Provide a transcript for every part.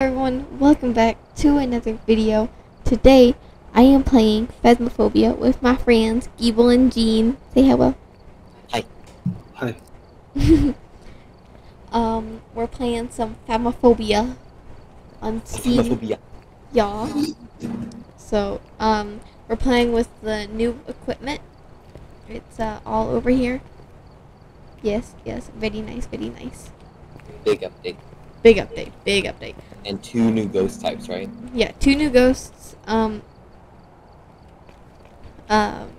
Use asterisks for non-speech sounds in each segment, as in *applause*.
everyone, welcome back to another video. Today, I am playing Phasmophobia with my friends, Geeble and Gene. Say hello. Hi. Hi. *laughs* um, we're playing some Phasmophobia on Steam. Phasmophobia. Y'all. So, um, we're playing with the new equipment. It's uh, all over here. Yes, yes, very nice, very nice. Big update. Big update, big update. And two new ghost types, right? Yeah, two new ghosts. Um, um,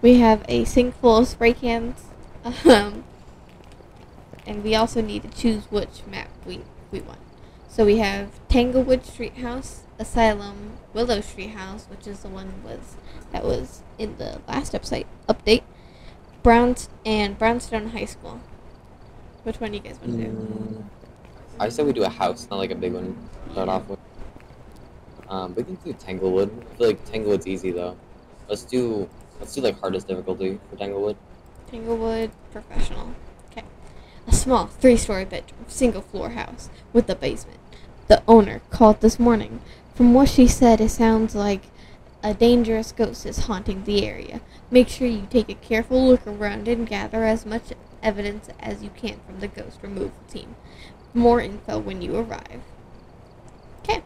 we have a sink full of spray cans. Um, and we also need to choose which map we, we want. So we have Tanglewood Street House, Asylum, Willow Street House, which is the one was that was in the last episode update, Browns and Brownstone High School. Which one do you guys want to do? Mm, I said we do a house, not like a big one start off with. Um, we can do Tanglewood. I feel like Tanglewood's easy though. Let's do let's do like hardest difficulty for Tanglewood. Tanglewood Professional. Okay. A small three story bedroom, single floor house with a basement. The owner called this morning. From what she said, it sounds like a dangerous ghost is haunting the area. Make sure you take a careful look around and gather as much evidence as you can from the ghost removal team. More info when you arrive. Okay.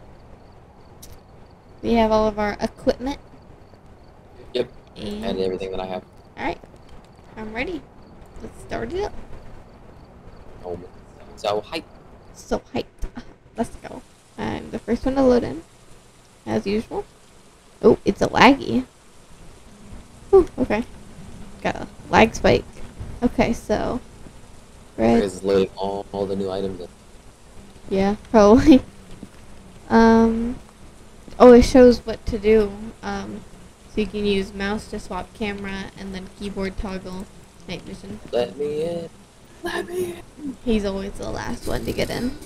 We have all of our equipment. Yep. And, And everything that I have. Alright. I'm ready. Let's start it up. Oh, so hype. So hyped. Let's go. I'm the first one to load in. As usual. Oh, it's a laggy. Whew, okay. Got a lag spike. Okay, so. Red. Is loading all, all the new items. In. Yeah, probably. *laughs* um. Oh, it shows what to do. Um. So you can use mouse to swap camera and then keyboard toggle night vision. Let me in. Let me in. He's always the last one to get in.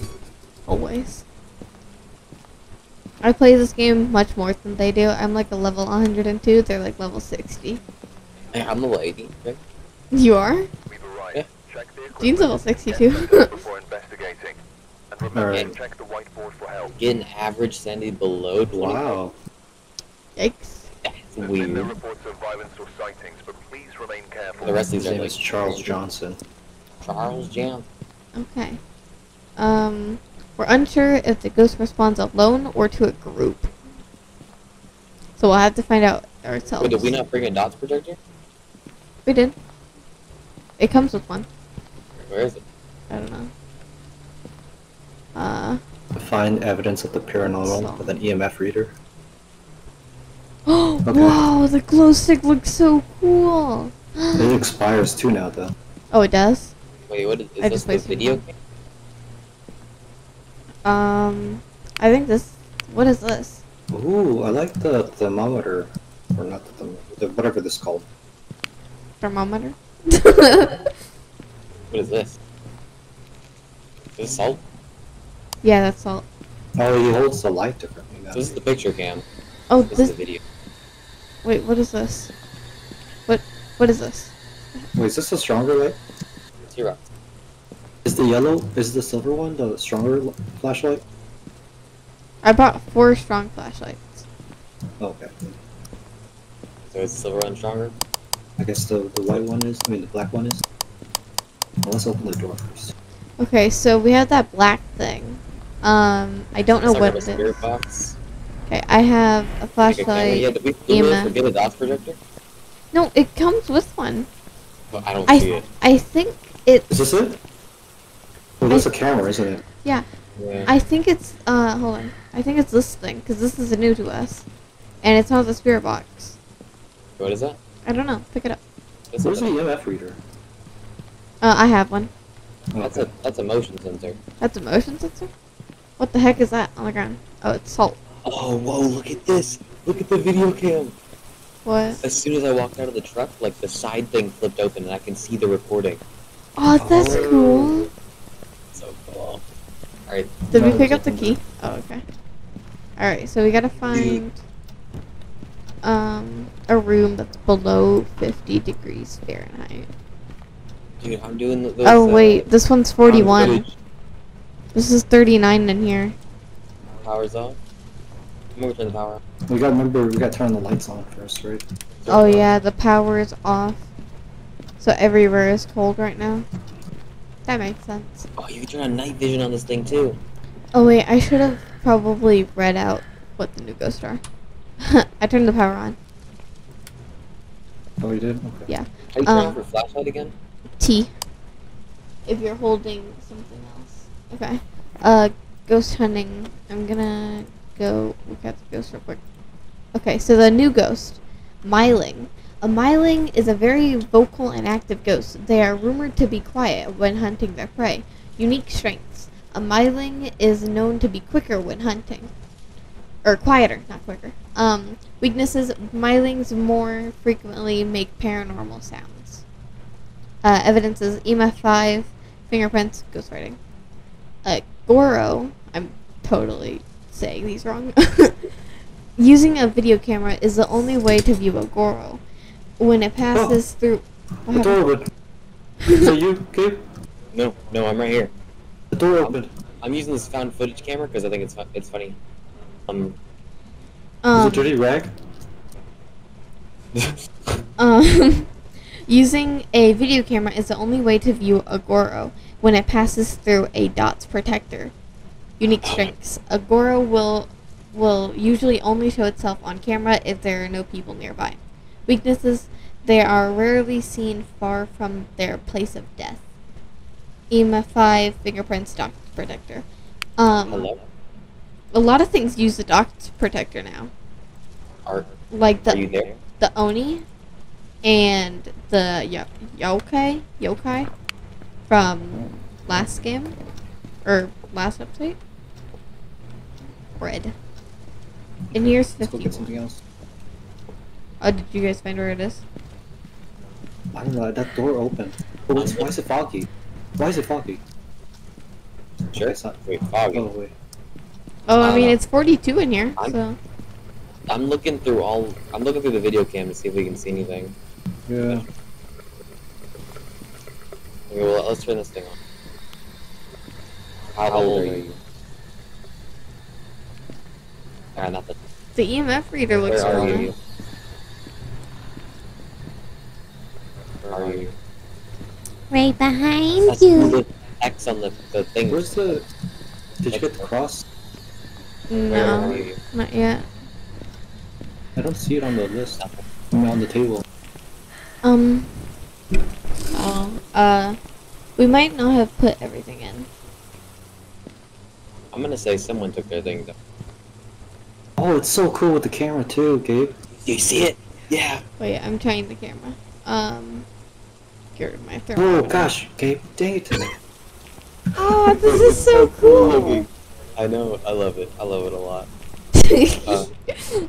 Always. I play this game much more than they do. I'm like a level 102. They're like level 60. Hey, I'm level 80. Right? You are? Yeah. Check. Gene's level 62. *laughs* *laughs* photos before investigating. And remember Alright. to check the whiteboard for help. Get an average sanity below 20. Wow. Yikes. That's There's no weird. reports of violence or sightings, but please remain careful. The rest of these are name like is Charles Johnson. Charles Jam. Okay. Um, we're unsure if the ghost responds alone or to a group. So we'll have to find out ourselves. Wait, did we not bring a dots projector? We did. It comes with one. Where is it? I don't know. Uh. Find evidence of the paranormal So- with an EMF reader. *gasps* Oh, Okay. wow, the glow stick looks so cool. *gasps* It expires too now, though. oh, it does? Wait, what is, is I this just the video? down. Um, I think this. What is this? Ooh, I like the thermometer, or not the thermometer, whatever this is called. Thermometer? *laughs* What is this? Is this salt? Yeah, that's all. Oh, he holds the light differently now. This is the picture cam. Oh, This is this. the video. Wait, what is this? What? What is this? Wait, is this a stronger light? Zero. Is the yellow, is the silver one the stronger flashlight? I bought four strong flashlights. Oh, okay. So is the silver one stronger? I guess the, the white one is, I mean the black one is. Well, let's open the door first. Okay, so we have that black thing. Um, I don't know It's what a it box. Okay, I have a Like a camera. flashlight. Yeah, did we, did we really forget a dots projector? No, it comes with one. Well, I don't I see it. I think it. Is this it? Well, that's a camera, isn't it? Yeah, Yeah. I think it's. Uh, hold on. I think it's this thing because this is new to us, and it's not the spirit box. What is that? I don't know. Pick it up. This Where's the EMF reader? Uh, I have one. Oh, that's okay. a that's a motion sensor. That's a motion sensor. What the heck is that on the ground? Oh, it's salt. Oh, whoa! Look at this! Look at the video cam. What? As soon as I walked out of the truck, like the side thing flipped open, and I can see the recording. Oh, that's Oh. cool. So cool. All right. Did we pick up the key? Oh, okay. All right, so we gotta find um a room that's below 50 degrees Fahrenheit. Dude, I'm doing those. Oh uh, wait, this one's found 41. Footage. This is 39 in here. power's off. I'm gonna turn the power on. We got remember we got to turn the lights on first, right? Oh yeah, the power is off. So everywhere is cold right now. That makes sense. Oh, you can turn on night vision on this thing too. Oh wait, I should have probably read out what the new ghosts are. *laughs* I turned the power on. Oh, you did. Okay. Yeah. How do you turn Um, off your flashlight again? T. If you're holding something else. Okay. Uh, ghost hunting. I'm gonna go look at the ghost real quick. Okay, so the new ghost, Myling. A Myling is a very vocal and active ghost. They are rumored to be quiet when hunting their prey. Unique strengths. A Myling is known to be quicker when hunting. Or quieter, not quicker. Um, weaknesses. Mylings more frequently make paranormal sounds. Uh, evidences EMF 5, fingerprints, ghostwriting. Uh, Goryo, I'm totally saying these wrong. *laughs* Using a video camera is the only way to view a Goryo. When it passes through. The door happened? opened. Is that you, Gabe? No, no, I'm right here. The door opened. I'm using this found footage camera because I think it's fu- it's funny. Um, Is Um, it dirty rag? *laughs* Um, *laughs* using a video camera is the only way to view a Goro when it passes through a DOTS protector. Unique strengths: a Goryo will will usually only show itself on camera if there are no people nearby. Weaknesses: they are rarely seen far from their place of death. EMF five fingerprints DOTS protector. Um, hello. a lot of things use the DOTS protector now, Are, like the are you there? the Oni and the yo- yokai yokai from last game or last update. Red. In here's Let's go something else. Oh, did you guys find where it is? I don't know. That door opened. Oh, what's, why is it foggy? Why is it foggy? Sure. It's not- Wait, foggy. Oh wait. Oh, I mean it's 42 in here, I'm- so I'm looking through all. I'm looking through the video cam to see if we can see anything. Yeah. Okay, well, let's turn this thing on. How, old are you? Ah, nothing. the EMF reader looks Where are cool. you? Where are you? Right behind That's the X on the, the thing. Where's the? Did you get the cross? No, not yet. I don't see it on the list. I mean, on the table. Um. Oh. Uh. We might not have put everything in. I'm gonna say someone took their thing. down. Oh, it's so cool with the camera too, Gabe. Do you see it? Yeah. Wait, I'm trying the camera. Um. Get rid of my Oh gosh, Gabe, dang it. Oh, *laughs* this is so cool. looking. I know. I love it. I love it a lot. *laughs* Uh,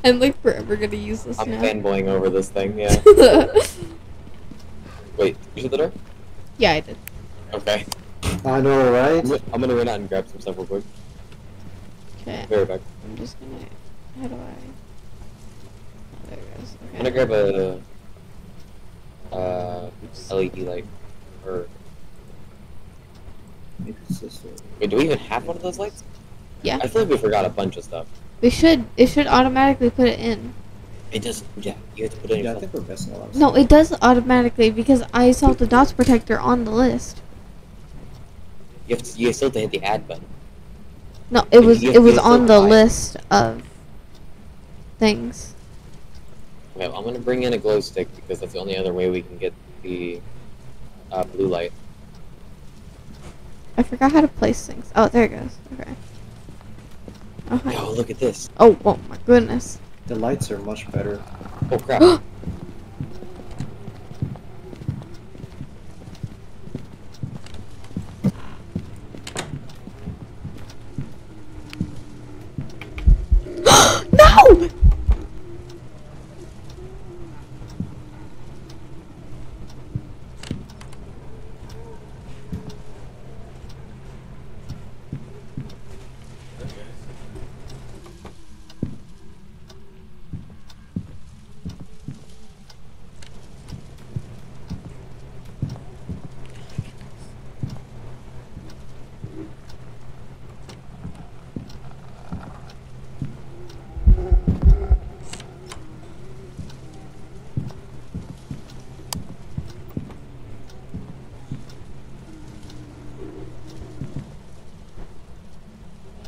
I'm like forever gonna use this I'm now. fanboying over this thing. Yeah. *laughs* Wait. You shut the door? yeah, I did. Okay. I know, right? I'm, gonna- I'm gonna run out and grab some stuff real quick. Okay. Be right back. I'm just gonna. How do I? Oh, there it goes. I'm gonna grab a uh, LED light. Or Maybe it's wait, do we even have one of those lights? Yeah. I feel like we forgot a bunch of stuff. We should. It should automatically put it in. It just yeah, you have to put it in Yeah, I think we're missing a lot of No, stuff. it does automatically because I saw the dots protector on the list. You have to, you still have to hit the add button. No, it was it was on the buy list of things. Okay, well, I'm gonna bring in a glow stick because that's the only other way we can get the uh, blue light. I forgot how to place things. Oh, there it goes. Okay. Oh, hi. Yo, look at this. oh, oh my goodness. The lights are much better. Oh crap. *gasps* *gasps* no!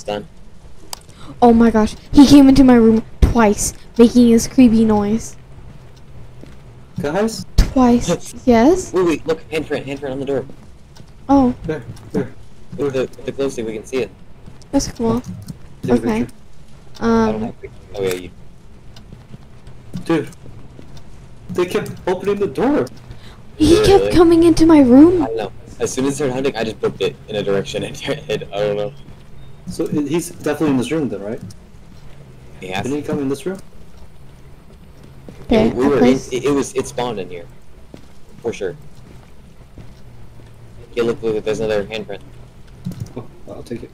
Done. Oh my gosh, he came into my room twice, making his creepy noise. Guys, Twice. yes. Wait, wait, look, handprint, handprint on the door. Oh, there, there. Look at the, the closely, we can see it. that's cool. Okay. picture. I don't Um, have. Oh yeah, you. Dude, they kept opening the door. he kept Really? coming into my I room. don't know. As soon as it started hunting, I just booked it in a direction and hid. I don't know. So uh, he's definitely in this room then, right? Yeah. Didn't he come in this room? Okay, we were in, it, it was it spawned in here. For sure. Yeah, look, look, there's another handprint. Oh, I'll take it.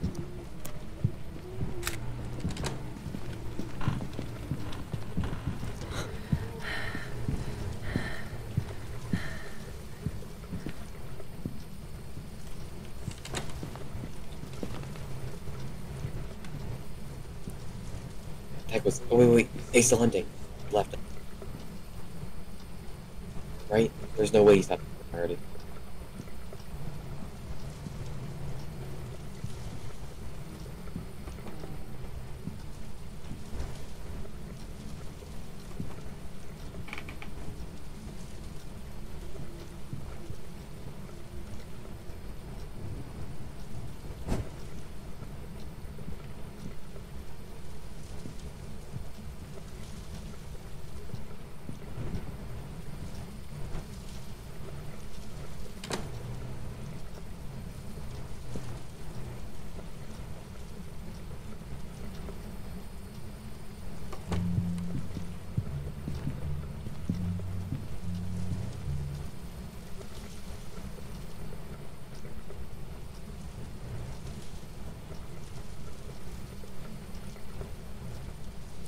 Was. Oh wait, wait, they still hunting. Left. Right? There's no way he's not already.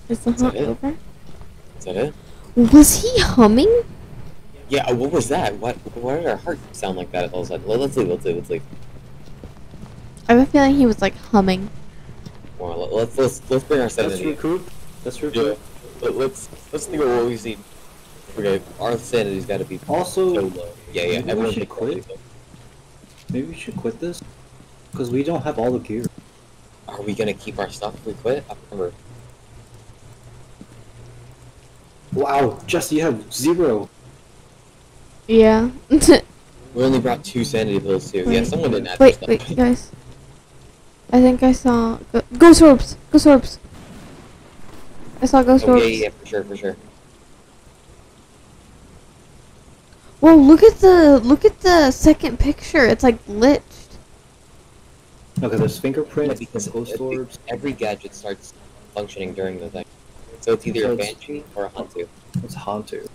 Is the Is that hunt over? Is that it? Was he humming? Yeah. uh, What was that? What? Why did our heart sound like that all of a sudden? Let- Let's leave. Let's leave. Let's leave. I have a feeling he was like humming. Come on, let- let's let's let's bring our That's sanity. recruit. That's Yeah. recruit. Let, let's let's think of what we've seen. Okay, our sanity's got to be Also, so low. Yeah, yeah. maybe we Everyone should take quality, quit. maybe we should quit this because we don't have all the gear. Are we gonna keep our stuff if we quit? I remember. Wow, Jesse, you have zero. Yeah. *laughs* We only brought two sanity pills too. Yeah, someone didn't add wait, their wait, guys. I think I saw go- ghost orbs. Ghost orbs. I saw ghost Oh, orbs. yeah, yeah, for sure, for sure. Whoa! Look at the look at the second picture. It's like glitched. Okay, there's Yeah, fingerprints, because ghost orbs. every gadget starts functioning during the thing. So it's either So a it's- banshee or a Hantu. It's Hantu.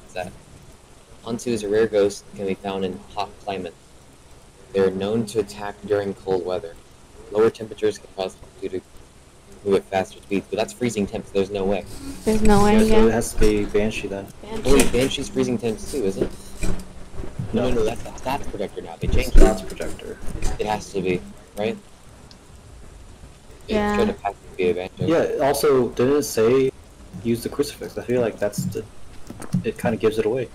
What's that? Hantu is a rare ghost and can be found in hot climates. They are known to attack during cold weather. Lower temperatures can cause Hantu to move at faster speeds, but that's freezing temps. There's no way. There's no way. Yeah, so it has to be Banshee then. Oh wait, Banshee's freezing temps too, isn't it? No, no, no, that's that's, that's protector now. They changed it. God's protector. It has to be, right? It Yeah. should have had to be a Yeah. Also, didn't it say use the crucifix? I feel like that's the. It kind of gives it away.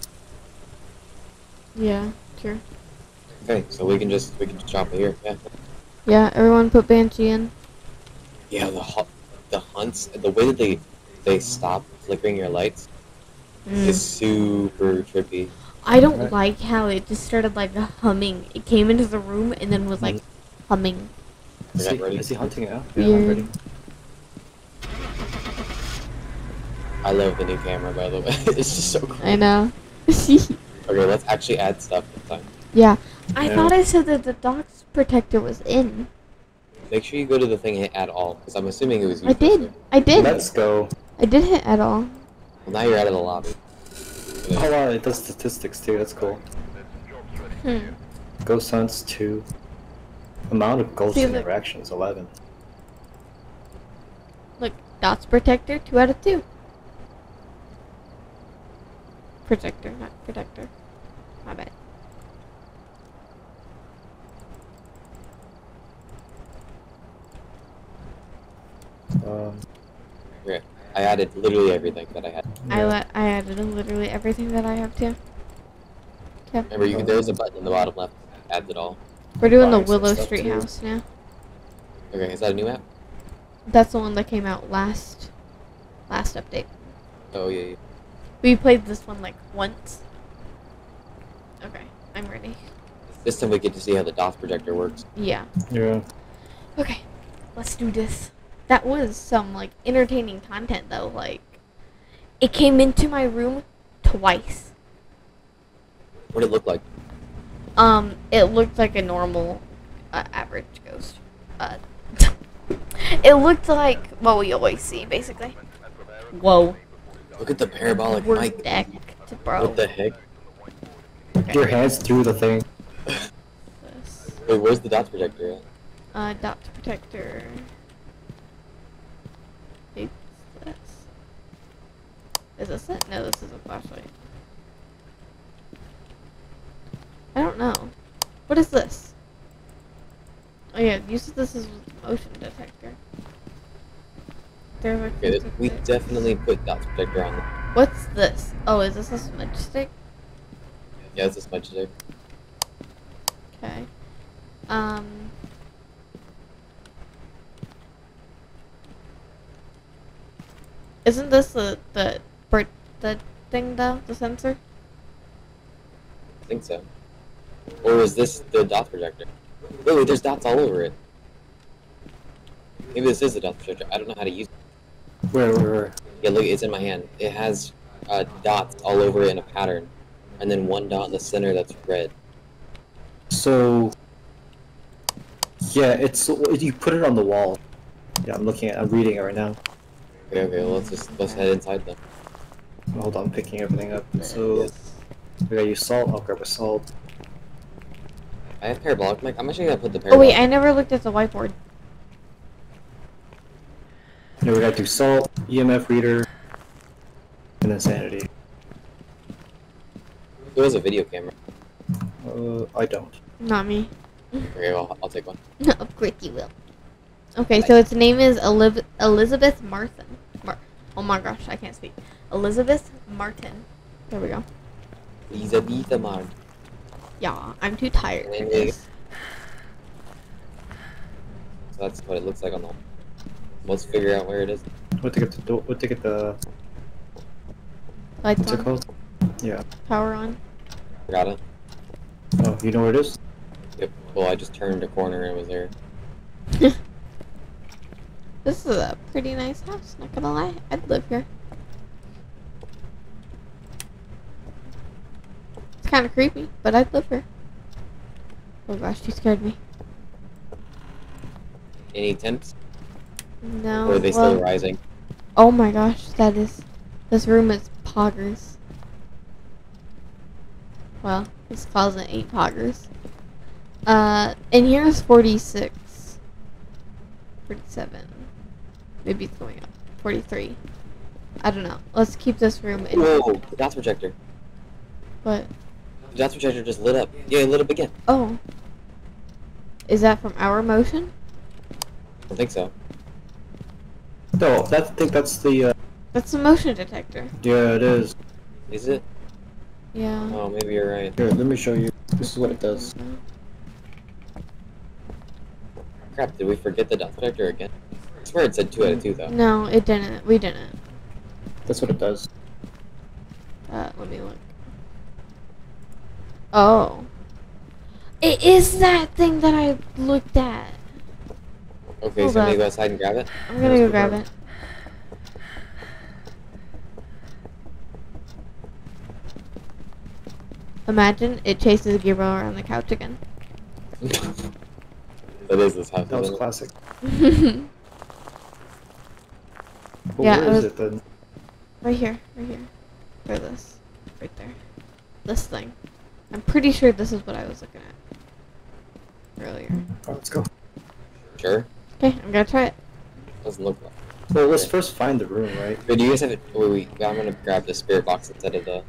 Yeah. Sure. Okay, so we can just we can just drop it here. Yeah. Yeah. Everyone put banshee in. Yeah, the hu- the hunts, the way that they they stop flickering your lights Mm. is super trippy. I don't Right. like how it just started like humming. It came into the room and then was like Mhm. humming. Is Okay, he, ready? is he hunting it out? Yeah, I'm ready. I love the new camera, by the way. *laughs* it's just so cool. I know. *laughs* Okay, let's actually add stuff this time. yeah. I Yeah. thought I said that the docs protector was in. Make sure you go to the thing and hit add all, because I'm assuming it was you. I did. I did. Let's go. I did hit at all. Well, now you're out of the lobby. Yeah. Oh wow, it does statistics too. That's cool. Hmm. Ghost hunts two. Amount of ghost See, look. interactions eleven. Look, dots protector, two out of two. Protector, not protector. My bad. Um, Okay, I added literally everything that I had. I let I added literally everything that I have to. Okay. Remember, you there's a button in the bottom left. Adds it all. We're doing the Willow Street too. house now. Okay, is that a new map? That's the one that came out last last update. Oh yeah. yeah. We played this one like once. Okay, I'm ready. This time we get to see how the DOTS projector works. Yeah. Yeah. Okay, let's do this. That was some like entertaining content though. Like, it came into my room twice. What did it look like? Um, it looked like a normal, uh, average ghost. Uh, *laughs* it looked like what we always see, basically. Whoa, Look at the parabolic we're mic. decked, bro. What the heck? Your hands through the thing. This. *laughs* Wait, where's the DOTS projector at? Uh, dot protector. Maybe it's this. Is this it? No, this is a flashlight. I don't know. What is this? Oh yeah, use this as a motion detector. There's Okay, this, we definitely put DOS detector on. What's this? Oh, is this a smudge stick? Yeah, it's a smudge stick. Okay. Um. Isn't this the the the thing though the sensor? I think so. Or is this the dot projector? Wait, wait, there's dots all over it. Maybe this is the dot projector. I don't know how to use it. Where, where, where? Yeah, look, it's in my hand. It has uh, dots all over it in a pattern. And then one dot in the center that's red. So. Yeah, it's you put it on the wall. Yeah, I'm looking at. I'm reading it right now. Okay, okay, well, let's just let's head inside then. Hold on, picking everything up. So Yes. we gotta use salt. I'll grab a salt. I have parabolic mic. I'm actually gonna put the Oh wait, I never looked at the whiteboard. Now we gotta do salt, EMF reader, and then sanity. Who has a video camera? Uh, I don't. Not me. Okay, well, I'll take one. No, *laughs* of course you will. Okay, so its name is Eliv- Elizabeth Martin. Mar- oh my gosh, I can't speak. Elizabeth Martin. There we go. Elizabeth Mark. Yeah, I'm too tired for this. So that's what it looks like on the. Let's figure out where it is. What to get the door? what to get the Lights what's it on, called? Yeah. power on. Got it. Oh, you know where it is? Yep. Well, I just turned a corner and it was there. *laughs* This is a pretty nice house, not gonna lie. I'd live here. Kind of creepy, but I'd live here. Oh gosh, you scared me. Any temps? No. or are they well, still rising? Oh my gosh, that is. This room is poggers. Well, this closet ain't poggers. Uh, and here's 46. 47. Maybe it's going up. 43. I don't know. Let's keep this room in. Whoa! The DOTS projector. But, The DOTS projector just lit up. Yeah, it lit up again. oh. Is that from our motion? I don't think so. No, that I think that's the. Uh, That's the motion detector. yeah, it is. Is it? Yeah. Oh, maybe you're right. Here, let me show you. This is what it does. Crap, did we forget the DOTS projector again? I swear it said 2 out of 2 though. No, it didn't. We didn't. That's what it does. Uh, let me look. Oh. It is that thing that I looked at. Okay, Hold so I'm gonna go outside and grab it. I'm gonna go go grab grab it. Imagine it chases Gabriel around the couch again. *laughs* that is this house. That was classic. *laughs* But Yeah, where it is was- it then? right here, right here. Or this. Right there. This thing. I'm pretty sure this is what I was looking at earlier. Oh, let's go. Sure. Okay, I'm gonna try it. Doesn't look like. Well, let's Okay. first find the room, right? Wait, do you guys have it? Wait, wait. I'm gonna grab the spirit box instead of the.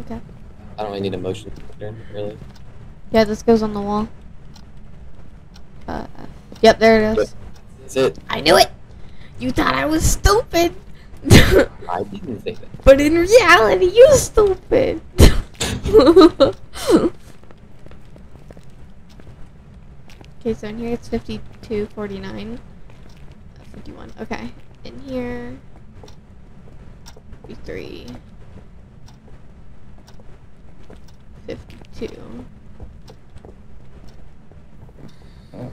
Okay. I don't really need a motion detector, really. Yeah, this goes on the wall. Uh, yep, there it is. That's it. I knew it! You thought I was stupid! *laughs* I didn't think that. but in reality, you're stupid! *laughs* okay, *laughs* Okay, so in here it's 52, 49. uh, 51. Okay. In here, 53. 52.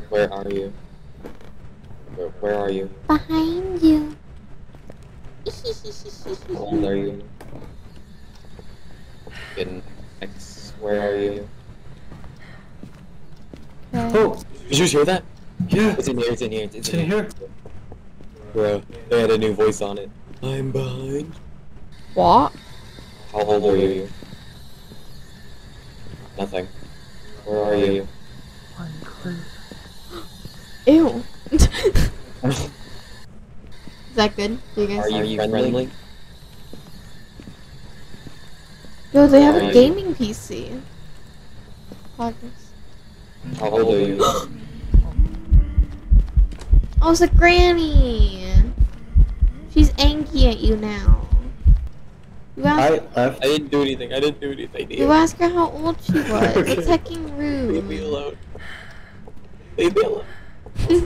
Where are you? Where, where are you? Behind you. How old are you? In X, where are you? Okay. Oh, Did you just hear that? yeah. It's in here, it's in here, it's, It's in here. Bro, they had a new voice on it. I'm behind. What? How old are you? Nothing. Where are you? Ew. *laughs* *laughs* Is that good? Do you guys? Are you friendly? Yo, they have a gaming PC. Progress. How old are you? Oh, it's a granny. She's angry at you now. You ask, I left. I didn't do anything, I didn't do anything to you ask her how old she *laughs* was. Okay. It's hecking Leave me alone. Leave me alone.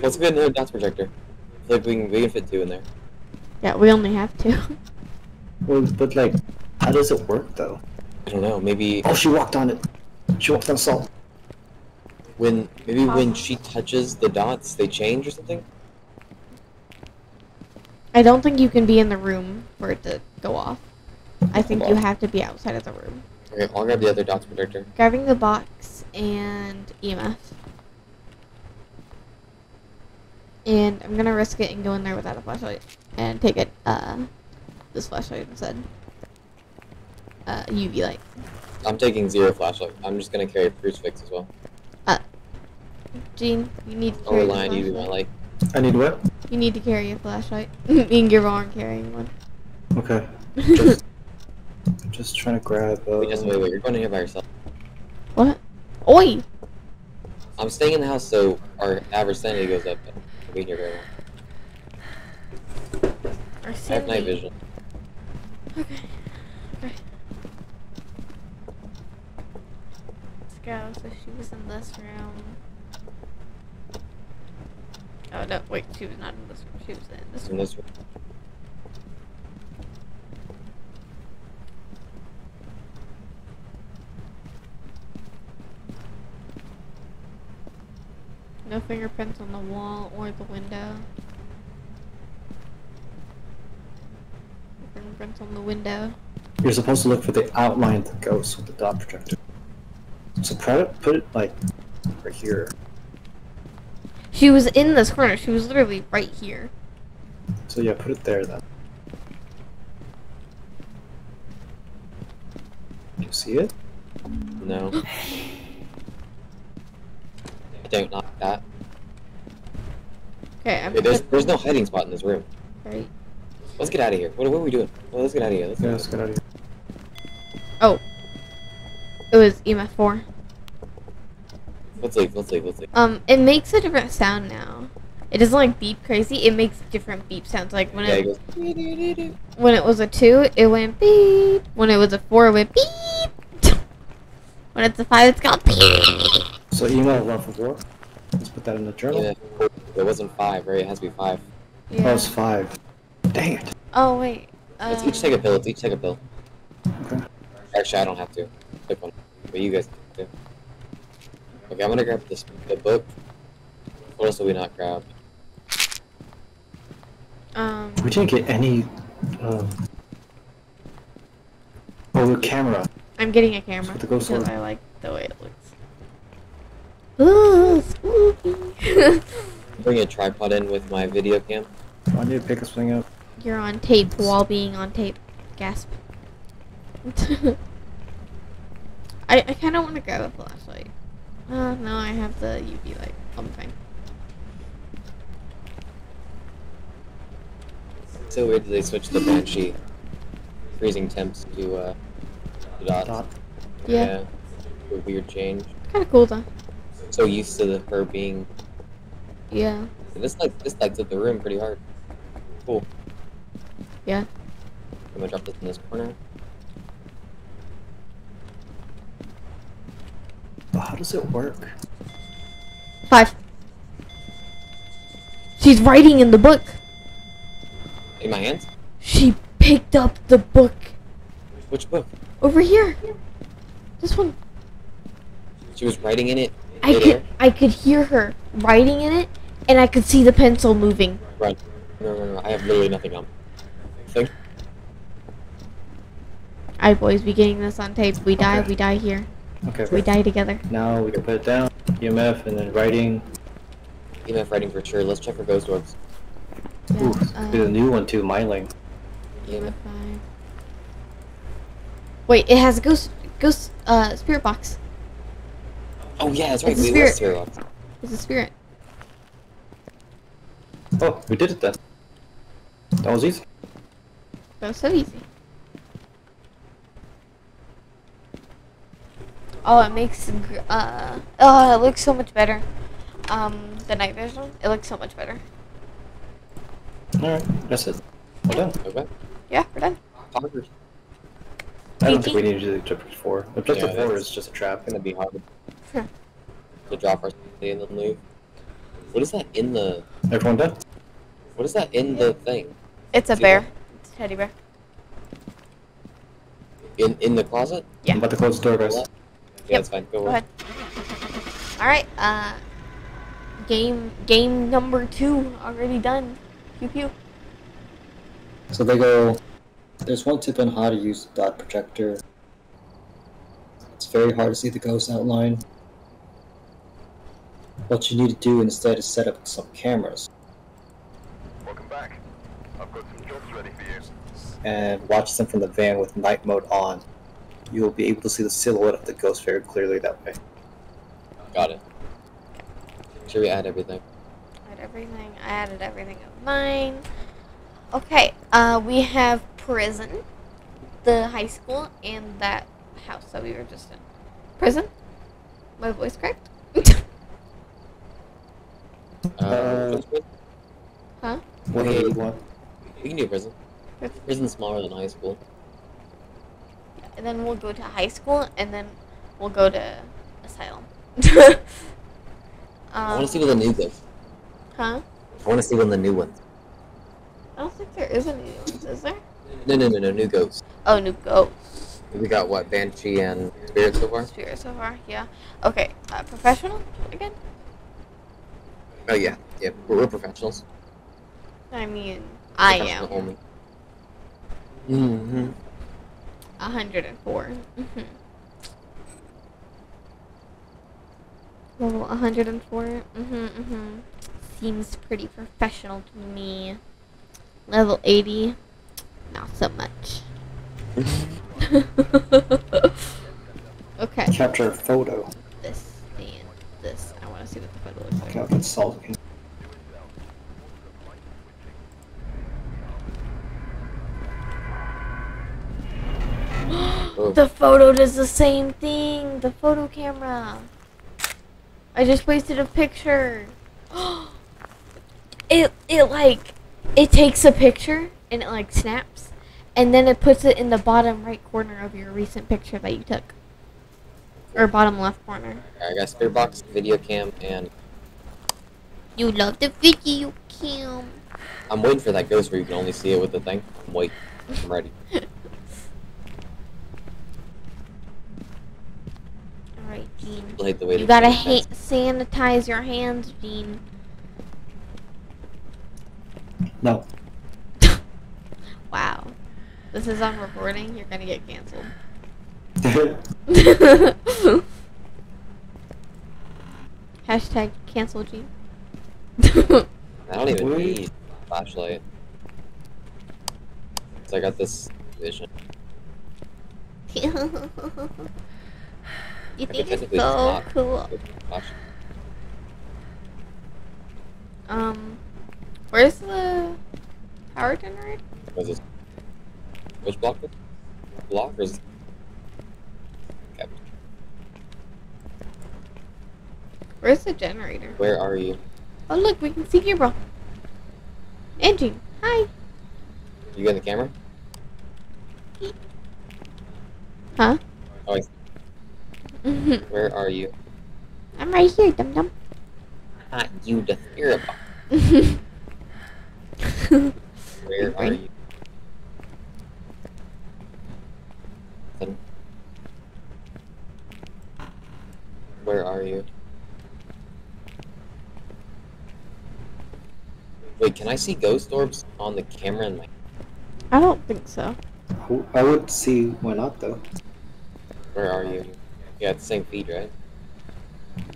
Let's get another dots projector. I like we can, we can fit two in there. yeah, we only have two. Well, but like, how does it work though? I don't know, maybe Oh, she walked on it. She walked on salt. when maybe when she touches the dots they change or something? I don't think you can be in the room for it to go off. I think you have to be outside of the room. Okay, I'll grab the other dots projector. Grabbing the box and EMF. And I'm gonna risk it and go in there without a flashlight. And take it, uh, this flashlight instead. Uh, UV light. I'm taking zero flashlight. I'm just gonna carry a crucifix as well. Uh, Gene, you need to I'll carry rely on the you to be my flashlight. light. I need what? You need to carry a flashlight. *laughs* Me and Gilmore aren't carrying one. Okay. Just, *laughs* I'm just trying to grab. Uh, Wait, just wait, wait. You're going in here by yourself. what? Oi! I'm staying in the house so our average sanity goes up. But I'll be here very long. *sighs* Our I have night vision. Okay. Okay. Let's go. So she was in this room. Oh no! Wait, she was not in this room. She was in this In room. this room. No fingerprints on the wall or the window. No fingerprints on the window. You're supposed to look for the outline of the ghost with the dot projector. So try to put it like right here. She was in this corner. She was literally right here. So yeah, put it there then. You see it? No. *gasps* I don't like that. Okay, I'm Okay, there's there's no hiding spot in this room. right. Let's get out of here. What, what are we doing? Well, let's get out of here. Let's Yeah, let's get out of here. Oh, it was EMF four. Let's leave. Let's leave. Let's leave. Um, it makes a different sound now. It doesn't like beep crazy. It makes different beep sounds. Like when Yeah, it it goes. when it was a two, it went beep. When it was a four, it went beep. *laughs* when it's a five, it's called beep. So email one for four. Let's put that in the journal. Yeah, it wasn't five, right? It has to be five. Oh, it's five. Dang it. Oh wait. Uh, Let's each take a pill. Let's each take a pill. Okay. Actually, I don't have to. Pick one. But you guys do. Okay, I'm gonna grab this the book. What else did we not grab? um. We didn't get any. Um... Oh, the camera. I'm getting a camera With the because orb. I like the way it looks. Ooh, spooky. Bring a tripod in with my video cam. I need to pick this thing up. You're on tape while being on tape. Gasp. *laughs* I, I kind of want to grab a flashlight. Uh, no, I have the UV light. I'll be fine. It's so weird that they switched the banshee freezing temps to uh the dots. Dot. Yeah. A weird change. Kind of cool though. So used to the, her being. Yeah. This like this lights up the room pretty hard. Cool. Yeah. I'm gonna drop this in this corner. But how does it work? Five. She's writing in the book. In my hands? She picked up the book Which book? over here. This one. She was writing in it. I midair? could I could hear her writing in it, and I could see the pencil moving. Right. No, no, no. I have literally nothing on. Think. Alright, boys, we getting this on tape. We die, we die here. Okay. We die together. Now we can put it down. EMF and then writing. EMF writing for sure. Let's check for ghost orbs. Ooh, uh, there's a new one too, Myling. EMF. five. Wait, it has a ghost, ghost, uh, spirit box. Oh yeah, that's right. It's a We spirit. lost Spirit Box. It's a spirit. Oh, we did it then. That was easy. That was so easy. Oh, it makes uh oh, it looks so much better. Um, the night vision, it looks so much better. Alright, that's it. Well done. Okay. Yeah, we're done. I don't think we need to do the objective 4. Objective Yeah, 4 is just a trap. It's gonna be hard Huh. to drop our thing and then leave. What is that in the? Everyone dead. What is that in the thing? It's a See bear. that? It's a teddy bear. In in the closet? Yeah. I'm about to close the door, guys. Yeah, Yep. it's fine. Go, Go ahead. All right. Uh, game game number two already done. Pew pew. So they go. There's one tip on how to use the dot projector. It's very hard to see the ghost outline. What you need to do instead is set up some cameras Welcome back. I've got some jobs ready for you. and watch them from the van with night mode on. You will be able to see the silhouette of the ghost very clearly that way. Got it. Should we add everything? Add everything. I added everything of mine. Okay. Uh, we have prison, the high school, and that house that we were just in. Prison. My voice correct? Uh, Uh, huh? What do you want? we can do prison. Prison's smaller than high school. And then we'll go to high school, and then we'll go to asylum. *laughs* I um, want to see what the new goes. huh? I want to see one of the new ones. I don't think there is any new ones, is there? No, no, no, no, new ghosts. Oh, new ghost. We got what Banshee and Spirit so far. Spirit so far, yeah. Okay, uh, professional again? Oh yeah, yeah. We're, we're professionals. I mean, I am. Only. Mm-hmm. 104. Mm-hmm. Level 104. Mm-hmm, mm-hmm. Seems pretty professional to me. Level 80. Not so much. *laughs* okay. Capture a photo. This and this. I want to see what the photo looks like. Okay, that's solved. The photo does the same thing. The photo camera. I just wasted a picture. *gasps* it it like it takes a picture and it like snaps, and then it puts it in the bottom right corner of your recent picture that you took, or bottom left corner. I got Spirit Box, Video Cam, and You love the video cam. I'm waiting for that ghost where you can only see it with the thing. I'm waiting. I'm ready. *laughs* Alright, Gene. People hate the way You gotta ha- sanitize your hands, Gene. No. *laughs* Wow. This is on recording. You're gonna get canceled. *laughs* Hashtag cancel Gene. I don't even need a flashlight. So I got this vision. *laughs* you think it's so cool. Um, where's the power generator? What is this? Which block? Block or is? Okay. Where's the generator? Where are you? Oh look, we can see Gabriel. And Gene. Hi. You got the camera? Huh? Oh, Mm-hmm. where are you? I'm right here, dum dum. Not you, the spirit box. Mm-hmm. Where *laughs* are you? Where are you? Wait, can I see ghost orbs on the camera in my I don't think so. I would see why not though. Where are you? Yeah, it's the same feed, right?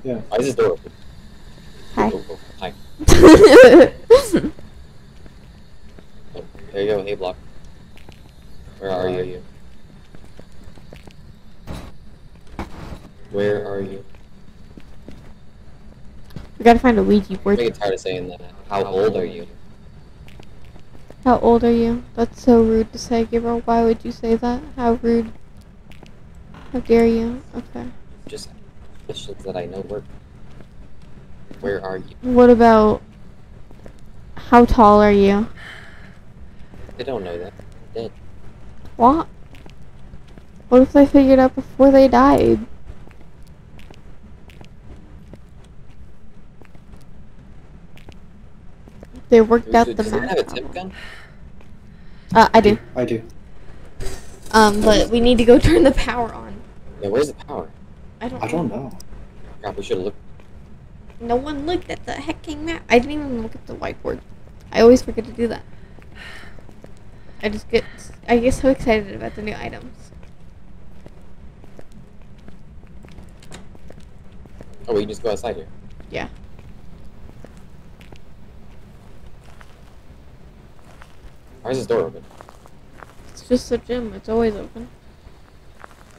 Yeah. Why is this door open? Hi. Oh, oh, hi. Oh, *laughs* there you go, hey block. Where are you? Where are you? we gotta find a Ouija I board. get tired of saying that. How old are you? How old are you? That's so rude to say, Gabriel. Why would you say that? How rude. How dare you? Okay. Just questions that I know work. Where are you? What about how tall are you? They don't know that. Dead. What? What if they figured out before they died? They worked out the Does anyone math. have a tip gun? Uh, I do. I do. Um, but we need to go *laughs* turn the power on. Yeah, where's the power? I don't. I don't know. Crap, we should have looked. No one looked at the hecking map. I didn't even look at the whiteboard. I always forget to do that. I just get I get so excited about the new items. Oh, we can just go outside here. Yeah. Why is this door open? It's just a gym. It's always open.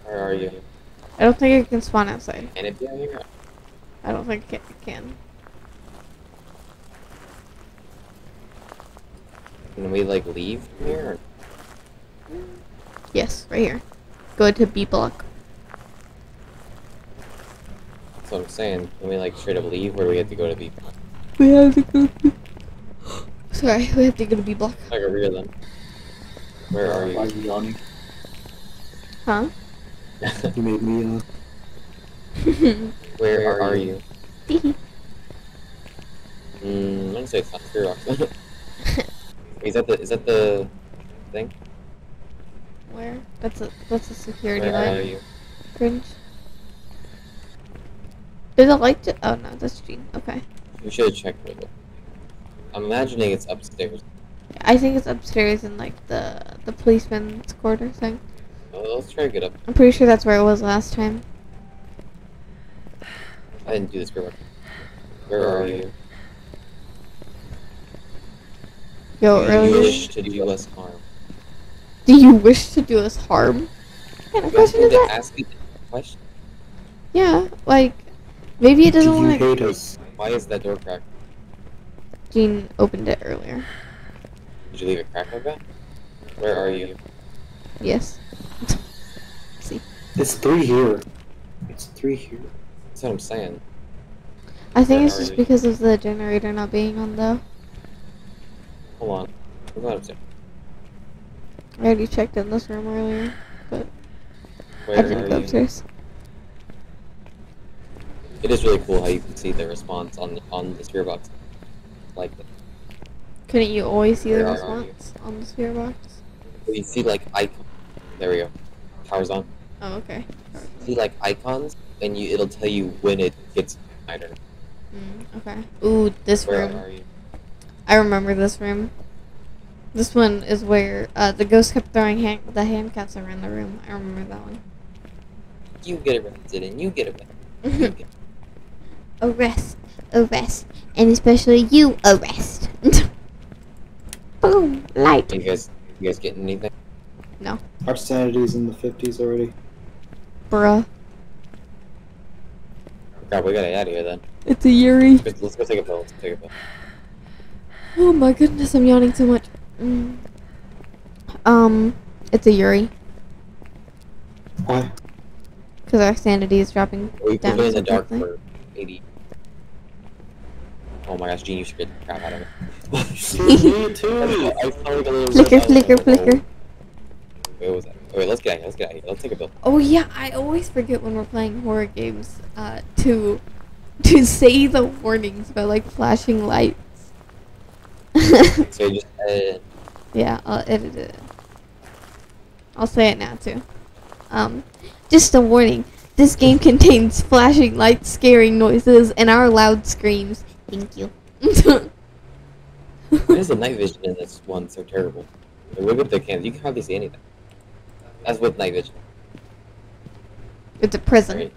Where are you? I don't think it can spawn outside. Can it be out here? I don't think it can. Can we like leave here? Yes, right here. Go to B block. That's what I'm saying. Can we like straight up leave where we have to go to B? We have to go. *gasps* Sorry, we have to go to B block. Like a rear them. Where are Why are you? you yawning? Huh? You made me uh Where are you? Teehee. *laughs* Mm, I'm gonna say it's Rock. is that the is that the thing? Where? That's a that's a security Where are you? Cringe. Is it light? To- oh no, that's Gene. Okay. We should have checked it. I'm imagining it's upstairs. I think it's upstairs in like the the policeman's quarter thing. Well, let's try to get up. I'm pretty sure that's where it was last time. I didn't do this Fear Rock. Where are you? Yo, Do you wish to do us harm? Do you wish to do us harm? What kind of You asked question me is that? ask question. Yeah, like maybe it Do doesn't you want to. hate us? Why is that door cracked? Gene opened it earlier. Did you leave it cracked like that? Where are you? Yes. It's three here. It's three here. That's what I'm saying. I think it's just because of the generator not being on though. Hold on. We're going upstairs. I already checked in this room earlier, but Where I didn't go upstairs. It is really cool how you can see the response on on the spirit box. Like that. Couldn't you always see the Where response on the spirit box? You see like icon. There we go. Power's on. Oh, okay. See like icons, and you it'll tell you when it gets lighter. Mm, okay. Ooh, this Where room. are you? I remember this room. This one is where uh, the ghost kept throwing hand- the handcuffs around the room. I remember that one. You get arrested, and you get arrested. You get- *laughs* arrest, arrest, and especially you arrest. *laughs* Boom, light. you guys, you guys getting anything? No, Our sanity's in the fifties already. Bruh. God, we gotta get out of here then. It's a Yurei. Let's, let's go take a pill. Let's take a pill. Oh my goodness, I'm yawning so much. Mm. Um, it's a Yurei Why? because our sanity is dropping We've down been in the so dark quickly. for 80. Oh my gosh, Gene, you scared the crap out of me. *laughs* Me too. I felt like a little Flicker, red- I was flicker, flicker. Wait, what was that? Wait, let's get out here. Let's get out here. Let's take a pill. Oh yeah, I always forget when we're playing horror games uh, to to say the warnings by like flashing lights. *laughs* So you just edit it. yeah, I'll edit it. I'll say it now too. Um, just a warning. This game contains flashing lights, scaring noises, and our loud screams. Thank you. *laughs* Why is the *laughs* night vision in this one so terrible? Look at the cams. You can hardly see anything. That's with night vision. it's a prison. Right?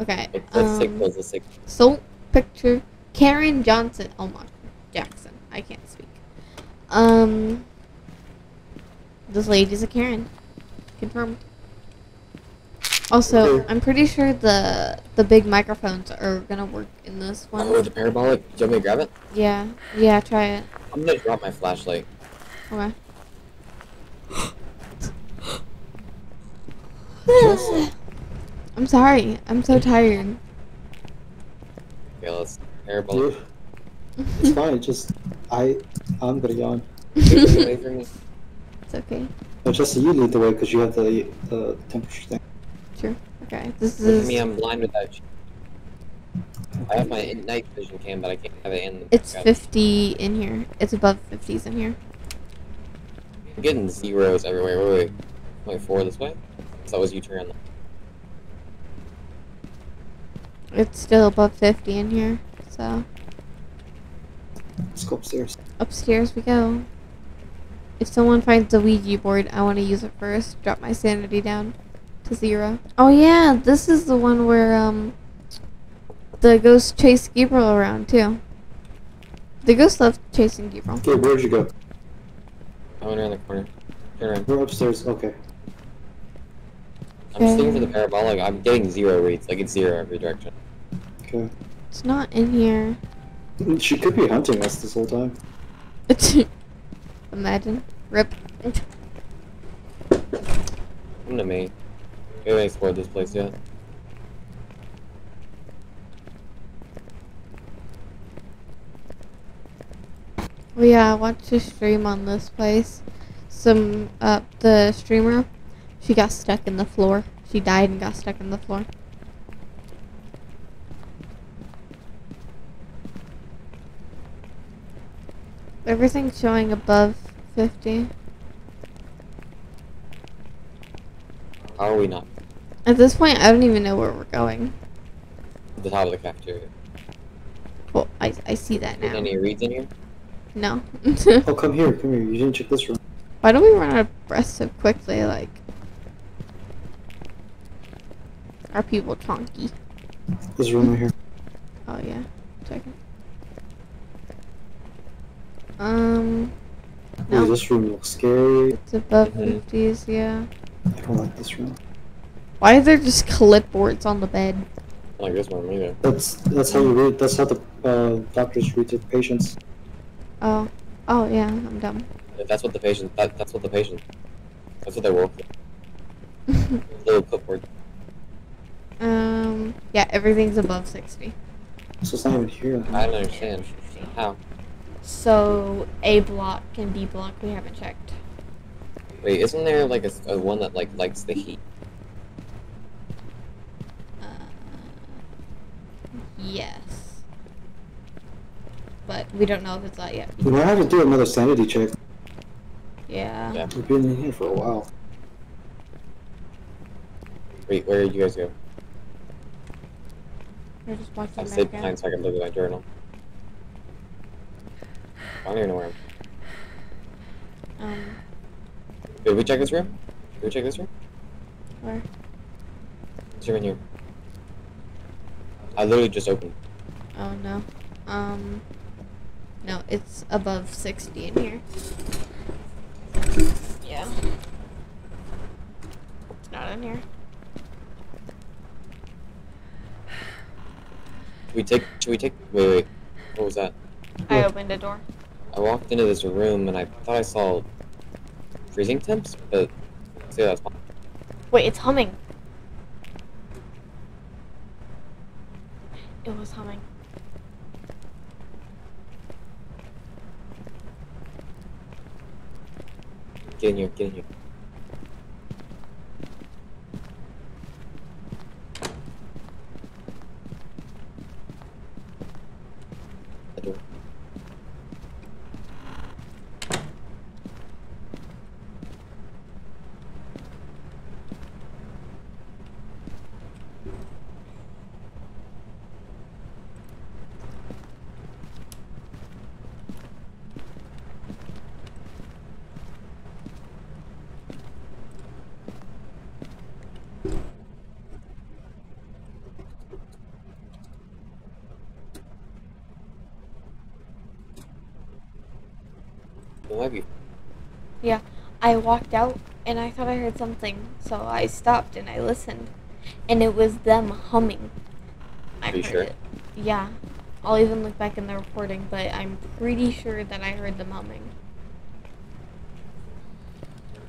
Okay. It's sick. Um, That's a sick. Salt picture. Karen Johnson. Oh my. Jackson. I can't speak. Um. This lady's a Karen. Confirmed. Also, Okay. I'm pretty sure the the big microphones are gonna work in this one. Oh, the parabolic. Do you want me to grab it? Yeah. Yeah. Try it. I'm gonna drop my flashlight. Okay. *sighs* I'm sorry. I'm so tired. Okay, let's parabolic. You- It's fine. It's just I. I'm gonna yawn. Take it away from me. It's okay. But just you lead the way because you have the the temperature thing. Sure. Okay. This Look at is. me. I'm blind without you. I have my night vision cam, but I can't have it in. It's God, 50 in here. It's above 50s in here. I'm getting zeros everywhere. Wait, wait. Wait, four this way? So that was you turn. It's still above 50 in here. So, Let's go upstairs. upstairs we go. If someone finds a Ouija board, I want to use it first. Drop my sanity down to zero. Oh yeah, this is the one where um the ghost chased Gabriel around too. The ghost left chasing Gabriel. Okay, where'd you go? I went around the corner. Turn around. We're upstairs. Okay. I'm just looking for the Okay. parabolic. I'm getting zero reads. Like it's zero every direction. Okay. It's not in here. She could be hunting us this whole time. *laughs* Imagine. Rip. Come to me. We haven't explored this place yet. Well, yeah, I watched a stream on this place. Some, uh, the streamer, she got stuck in the floor. She died and got stuck in the floor. Everything's showing above 50. How are we not? At this point, I don't even know where we're going. The top of the cafeteria. Well, I, I see that now. any reads in here? No. Oh, come here, come here. You didn't check this room. Why don't we run out of breath so quickly? Like, are people chonky? This room right here. Oh yeah, second. Um, Ooh, no, this room looks scary. it's above fifties. Yeah. I don't like this room. Why are there just clipboards on the bed? I don't like one either. That's that's how you read. That's how the uh, doctors read to patients. Oh, oh yeah, I'm dumb. If that's what the patient. That, that's what the patient. That's what they work *laughs* with. Little clipboard. Um, yeah, everything's above sixty. So it's not even here. I don't understand. How? So A block and B block we haven't checked. Wait, isn't there like a one that like likes the heat? Uh, yes. But we don't know if it's that yet. We might have to do another sanity check. Yeah. Yeah. We've been in here for a while. Wait, where did you guys go? We're just watching I stayed America. behind so I can look at my journal. I don't even know where I'm. Um, Did we check this room? Did we check this room? where? This room in here. I literally just opened. Oh no. Um, no, it's above 60 in here. Yeah. It's not in here. Should we take? Should we take? Wait, wait. What was that? I opened a door. I walked into this room and I thought I saw freezing temps, but see that's fine. Wait, it's humming. It was humming. Get in here. Get in here. The door. It might be. I walked out and I thought I heard something, so I stopped and I listened, and it was them humming. I Are heard sure? it. Yeah. I'll even look back in the recording, but I'm pretty sure that I heard them humming.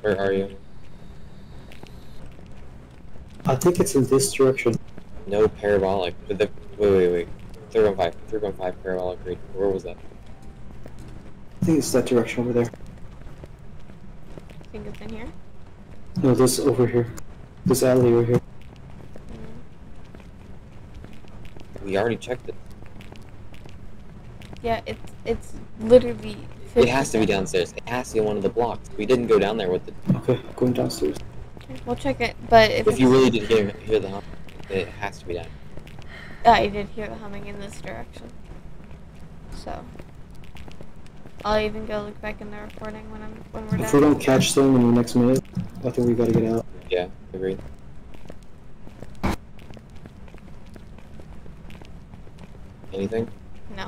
Where are you? I think it's in this direction. No parabolic. But the wait, wait, wait. Three one five. Three one five parabolic read. Where was that? I think it's that direction over there. I think it's in here. No, this over here. This alley over here. Mm. We already checked it. Yeah, it's it's literally. It has to be downstairs. It has to be on one of the blocks. We didn't go down there with the. Okay, going downstairs. Okay, we'll check it, but if, If you really did hear hear the hum, it has to be down. I did hear the humming in this direction. So. I'll even go look back in the recording when I'm when we're If done. we don't catch them in the next minute, I think we gotta get out. Yeah, agreed. Anything? No.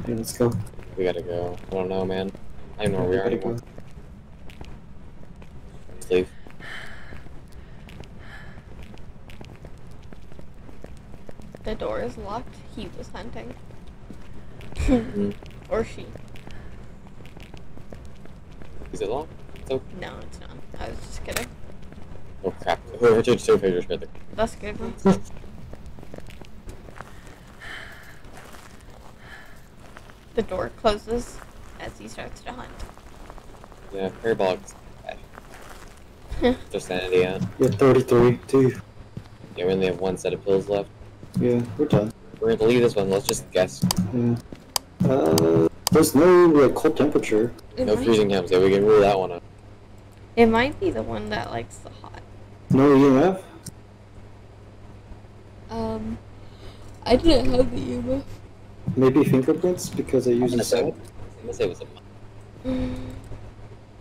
Okay, let's go. We gotta go. I don't know, man. I don't know where we are gotta anymore. go. Let's leave. The door is locked. He was hunting. Mhm. Or she. Is it long? So, No, it's not. I was just kidding. oh crap. Richard Surfacer's right there. That's a good one. *laughs* The door closes as he starts to hunt. Yeah, parabolic's *laughs* bad. Just sanity, yeah. Yeah, 33, too. Yeah, we only have one set of pills left. Yeah, we're done. We're gonna leave this one. Let's just guess. Yeah. Uh, there's no like cold temperature. It, No might, freezing temps. Yeah, we can rule that one out. it might be the one that likes the hot. No EMF. Um, I didn't have the EMF. Maybe fingerprints because I I'm use gonna the say. I'm gonna say it was a. Mm,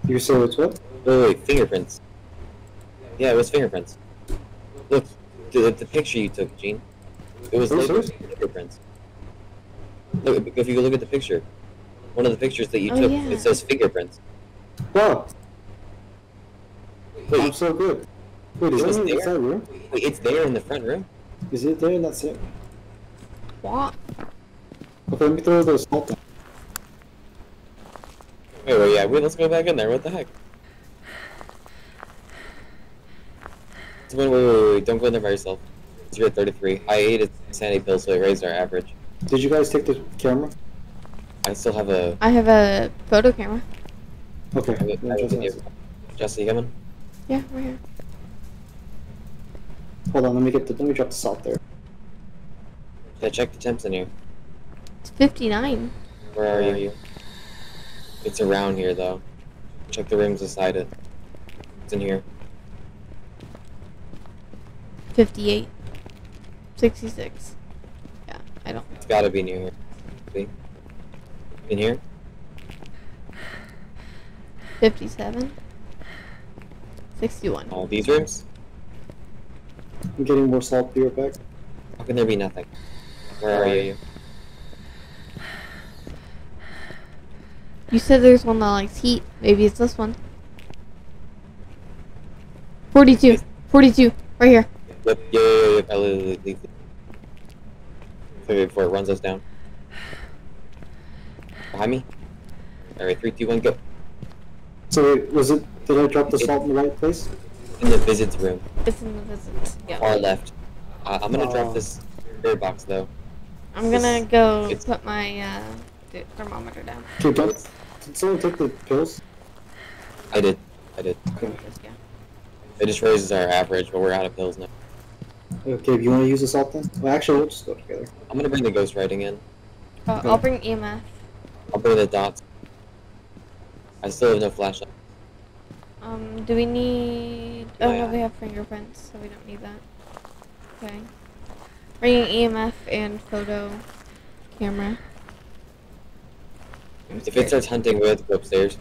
You say it's what? Wait, wait, fingerprints. Yeah, it was fingerprints. Look, the, the picture you took, Gene. It was Oh, labeled fingerprints. Look, if you look at the picture, one of the pictures that you Oh, took, yeah. it says fingerprints. Wow, Wait, I'm so good. Wait, is It was in there? that room? wait, it's there in the front room. Is it there in that same? what? Okay, let me throw the salt down. Wait, wait, yeah, wait, let's go back in there. What the heck? Wait, wait, wait, wait, don't go in there by yourself. You're at 33. I ate a sanity pill, so it raised our average. Did you guys take the camera? I still have a. I have a photo camera. Okay. I have a- then I just have a- ask. Jesse, you coming? Yeah, right here. Hold on, let me get the let me drop the salt there. Yeah, check the temps in here. It's 59. Where are you? It's around here, though. Check the rooms beside it. It's in here. 58. 66. Yeah, I don't. It's gotta be near here. See? In here? 57. 61. All these rooms? I'm getting more salt. Be right back. How can there be nothing? Where are you? You said there's one that likes heat. Maybe it's this one. 42. 42. Right here. Yep, yeah, yeah, yeah, yeah. I literally leave it. Okay, before it runs us down. Behind me? Alright, three, two, one, go. So wait, was it? Did I drop the It- salt in the right place? In the visits room, It's in the visits. Yeah. far left. Uh, I'm gonna Oh. drop this spirit box though. I'm gonna go It's- put my uh, thermometer down. Okay, don't. Did someone take the pills? I did. I did. Okay. Just, yeah. It just raises our average, but we're out of pills now. Okay, if you want to use the salt then? Well, actually, we'll just go together. I'm gonna bring the ghost writing in. Uh, Okay. I'll bring EMF. I'll bring the dots. I still have no flashlight. Um, do we need? Oh Yeah. no, we have fingerprints, so we don't need that. Okay. Bringing EMF and photo camera. If it starts hunting, we have to go upstairs.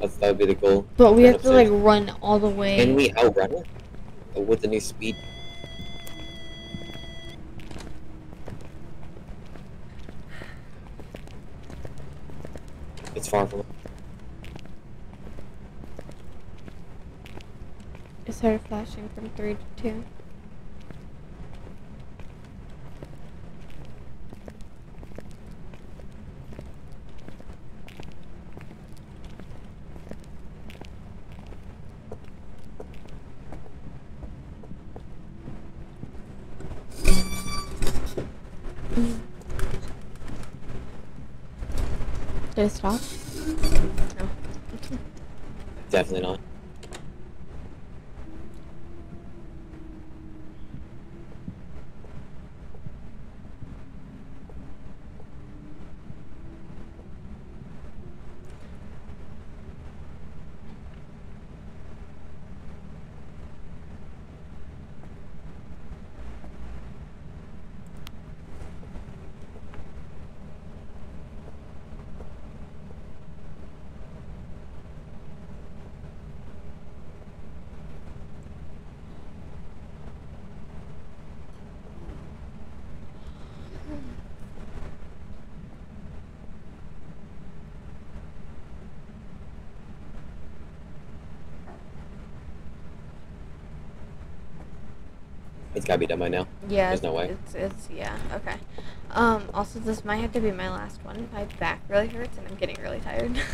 That's that would be the goal. But we Run have to like run all the way. Can we outrun it? Uh, With the new speed? It's far from. It started flashing from three to two. Did it stop? No. Definitely not. Gotta be done by now. Yeah. There's no way. It's, it's yeah. Okay. Um. Also, this might have to be my last one. My back really hurts, and I'm getting really tired. *laughs*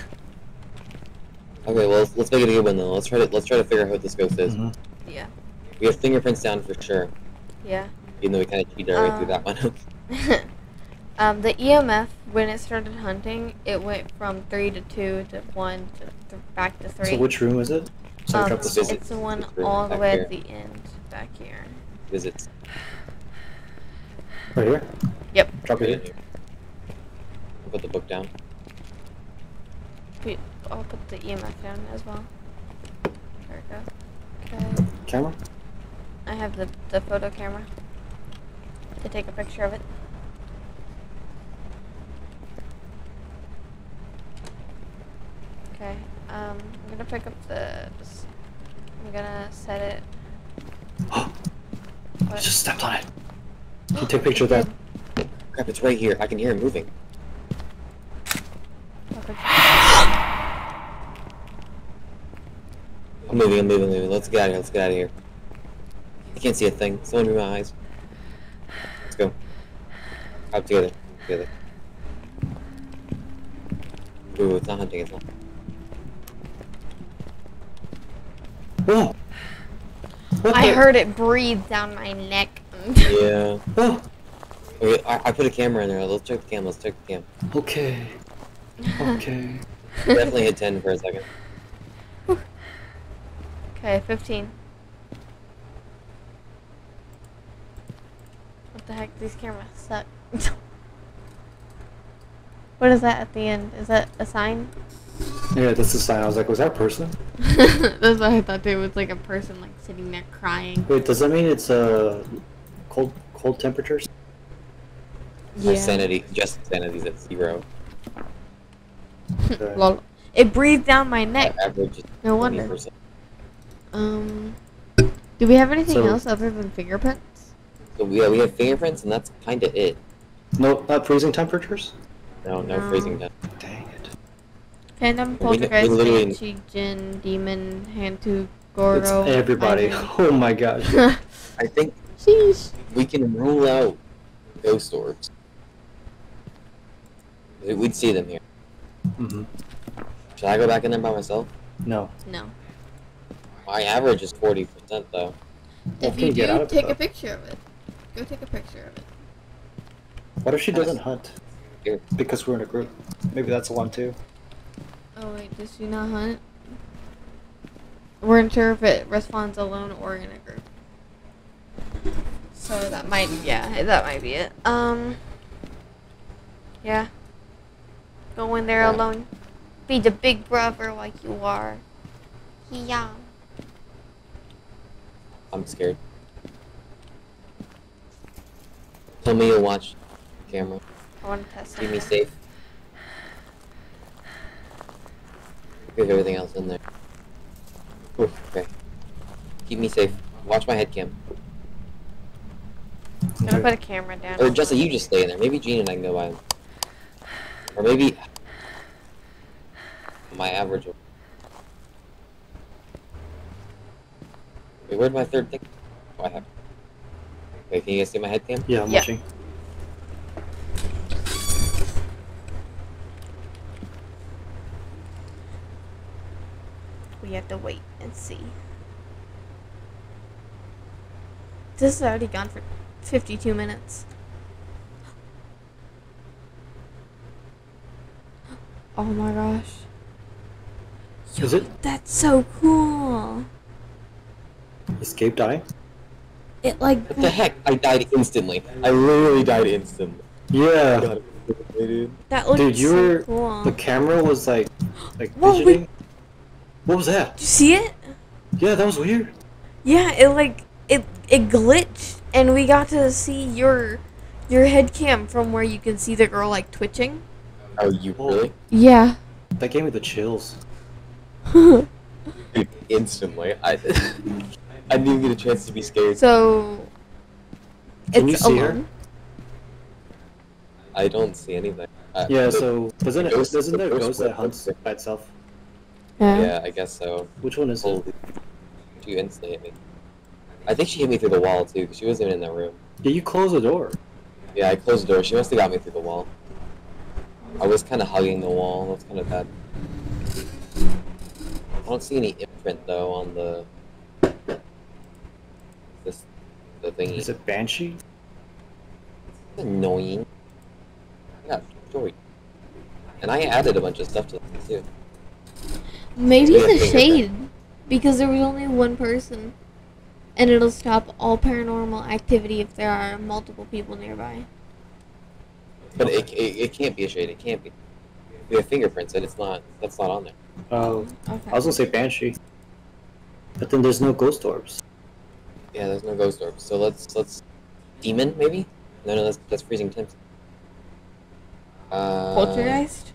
Okay, well let's, let's make it a good one then. Let's try to let's try to figure out who this ghost is. Mhm. yeah. We have fingerprints down for sure, Yeah. even though we kind of cheated our way through that Um, one. *laughs* *laughs* um, the EMF when it started hunting, it went from three to two to one to th- back to three. So which room is it? So um, drop the This is- it's the one all the way here. at the end back here. Visits. right here. Yep. Drop it in. I'll put the book down. We, I'll put the EMF down as well. There we go. Okay. Camera. I have the, the photo camera to take a picture of it. Okay, um, I'm gonna pick up the. I'm gonna set it. *gasps* *gasps* What? Just stepped on it. Can you take a picture of that? Crap, it's right here. I can hear him moving. Okay. I'm moving, I'm moving, moving. Let's get out of here, let's get out of here. I can't see a thing. Someone move my eyes. Let's go. Out together. Together. Ooh, it's not hunting, it's not. Oh. What I the- heard it breathe down my neck. Yeah. Oh. Okay, I, I put a camera in there. Let's check the cam, let's check the cam. Okay. Okay. *laughs* Definitely hit 10 for a second. Okay, 15. What the heck? These cameras suck. *laughs* what is that at the end? Is that a sign? Yeah, that's the sign. I was like, was that a person? *laughs* That's what I thought too. It was like a person like sitting there crying. Wait, does that mean it's uh cold cold temperatures? My sanity, just sanity's at zero. Okay. *laughs* Lol. It breathed down my My neck. average No wonder. 20%. Um, do we have anything So- else other than fingerprints? So we, yeah, we have fingerprints, and that's kind of it. No, not freezing temperatures. No, no No. freezing time. Dang it. Phantom, We- we Poltergeist, literally- Banshee, Jinn, Demon, Hantu, Goryo. it's everybody. *laughs* Oh my gosh. *laughs* I think Sheesh. we can rule out ghost orbs. We- We'd see them here. hmm Should I go back in there by myself? No. No. My average is 40% though. If can you you out do, it, take though? a picture of it. Go take a picture of it. What if she doesn't hunt? Here. Because we're in a group. Maybe that's one too. Oh wait, does she not hunt? We're unsure if it responds alone or in a group. So that might, yeah, that might be it. Um, yeah. Go in there alone. Be the big brother like you are. Yeah. I'm scared. Tell me you'll watch the camera. I want to test Keep me safe. We everything else in there. Oof, okay. Keep me safe. Watch my head cam. I'm gonna put a camera down. Or Jesse, you just stay in there. Maybe Gene and I can go by him. Or maybe my average. will- Wait, where'd my third thing? Oh, I have. Okay, can you guys see my head cam? Yeah, I'm Yeah. watching. We have to wait and see. This is already gone for 52 minutes. *gasps* Oh my gosh. Is it? That's so cool. Escape die? It like What the heck? I died instantly. I literally died instantly. Yeah. God, dude. that looks Dude, you so were cool. the camera was like like Whoa, wait. Fidgeting. What was that? Did you see it? Yeah, that was weird. Yeah, it like it it glitched and we got to see your your head cam from where you can see the girl like twitching. Oh, you really? Yeah. That gave me the chills. *laughs* Instantly. I, *laughs* I didn't even get a chance to be scared. so Can it's you see her? I don't see anything. Uh, Yeah, the- so doesn't it ghost- isn't the there a ghost ghost that hunts by itself? Yeah. Yeah, I guess so. Which one is it? Holy, you instantly hit me. I think she hit me through the wall too, because she wasn't even in the room. Yeah, you close the door. Yeah, I closed the door. She must have got me through the wall. I was kind of hugging the wall. That's kind of bad. I don't see any imprint though on the this the thingy. Is it Banshee? annoying? Yeah, story. And I added a bunch of stuff to this too. Maybe the fingerprint. shade because there was only one person. And it'll stop all paranormal activity if there are multiple people nearby. But it, it, it can't be a shade. It can't be. We have fingerprints, and it's not. That's not on there. Oh, Okay. I was gonna say Banshee. But then there's no ghost orbs. Yeah, there's no ghost orbs. So let's let's demon maybe. No, no, that's that's freezing temps. Uh, Poltergeist?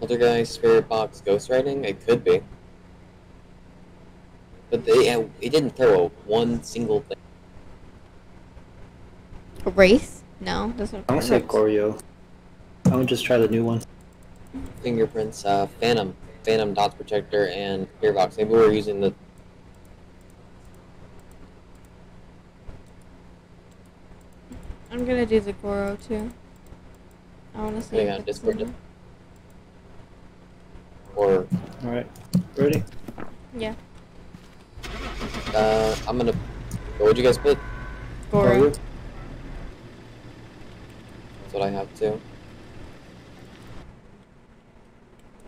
Poltergeist, spirit box, ghost writing. It could be. But they uh, it didn't throw a one single thing. A race? No, that's not I'm gonna say Wraith. Goryo. I'm gonna just try the new one. fingerprints, uh, Phantom, Phantom Dots Projector, and Spirit Box. Maybe we're using the. I'm gonna do the Goryo too. I wanna see. Hang if on, it's Discord in Or Alright. Ready? Yeah. uh, I'm gonna. What would you guys put? Goro. Goryo? That's what I have too.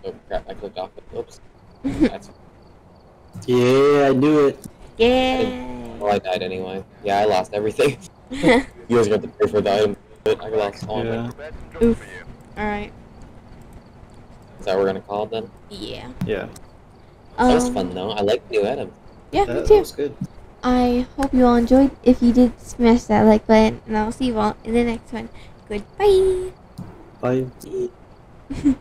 Oh crap! I clicked off it. Oops. *laughs* That's. Yeah, I knew it. yeah. Well, I died anyway. Yeah, I lost everything. *laughs* you guys got to pay for the item. But I lost all of it. Prepared some jobs Oof. Alright. Is that what we're gonna call it then? Yeah. Yeah. That was Um, fun though. I like new Adam. Yeah, That, me that too. was good. I hope you all enjoyed. If you did, smash that like button, and I'll see you all in the next one. Goodbye. Bye. *laughs*